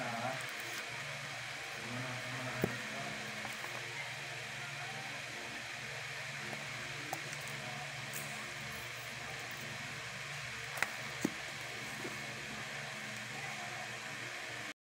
นะคะ